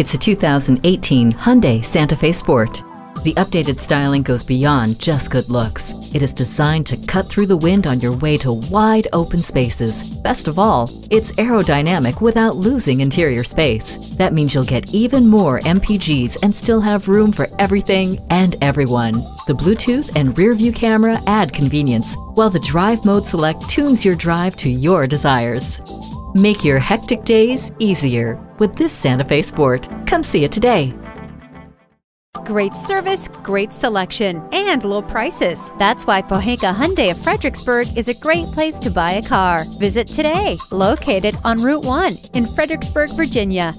It's a 2018 Hyundai Santa Fe Sport. The updated styling goes beyond just good looks. It is designed to cut through the wind on your way to wide open spaces. Best of all, it's aerodynamic without losing interior space. That means you'll get even more MPGs and still have room for everything and everyone. The Bluetooth and rear view camera add convenience, while the Drive Mode Select tunes your drive to your desires. Make your hectic days easier with this Santa Fe Sport. Come see it today. Great service, great selection, and low prices. That's why Pohanka Hyundai of Fredericksburg is a great place to buy a car. Visit today, located on Route 1 in Fredericksburg, Virginia.